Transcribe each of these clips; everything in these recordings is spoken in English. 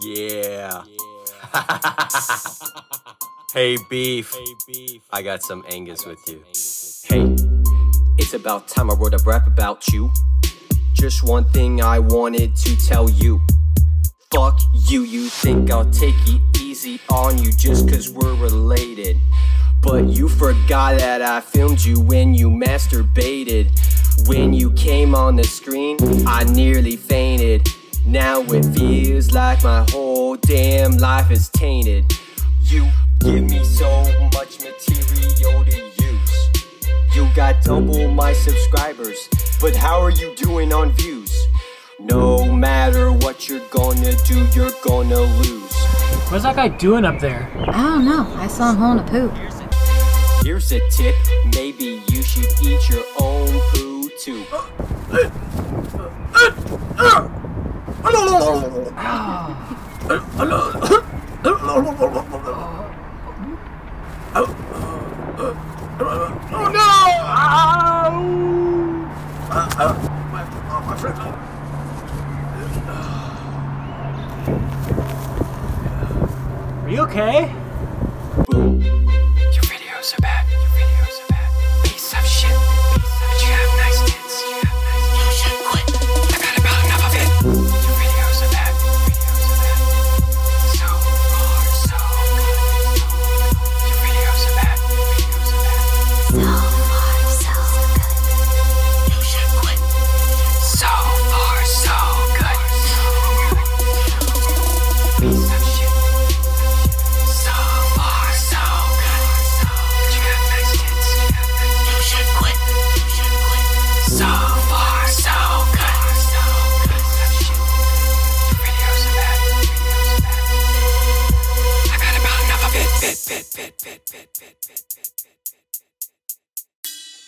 Yeah. hey, beef. I got some Angus with you. Hey, it's about time I wrote a rap about you. Just one thing I wanted to tell you. Fuck you, you think I'll take it easy on you just cause we're related. But you forgot that I filmed you when you masturbated. When you came on the screen, I nearly fainted. Now it feels like my whole damn life is tainted. You give me so much material to use. You got double my subscribers, but how are you doing on views? No matter what you're gonna do, you're gonna lose. What's that guy doing up there? I don't know. I saw him holding a poop. Here's a tip, maybe you should eat your own poo too. Oh no! Ow! Uh, uh, my, oh, my friend. Are you okay? Boom. Your videos are bad.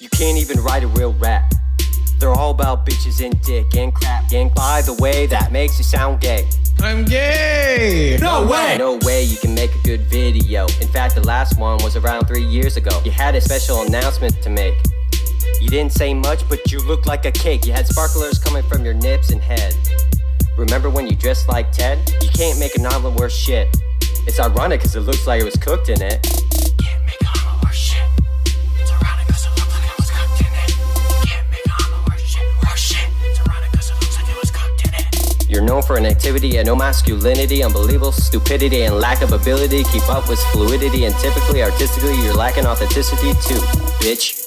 You can't even write a real rap. They're all about bitches and dick and crap. And by the way, that makes you sound gay. I'm gay! No way! No way you can make a good video. In fact, the last one was around three years ago. You had a special announcement to make. You didn't say much, but you looked like a cake. You had sparklers coming from your nips and head. Remember when you dressed like Ted? You can't make a novel worth shit. It's ironic because it looks like it was cooked in it. For an activity and no masculinity, unbelievable stupidity and lack of ability. Keep up with fluidity and typically artistically, you're lacking authenticity too, bitch.